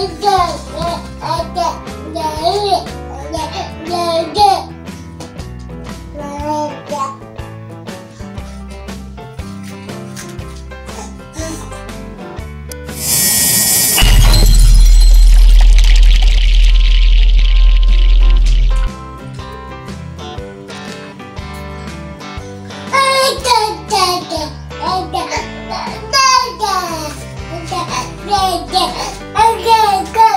Yeah. Okay, Go.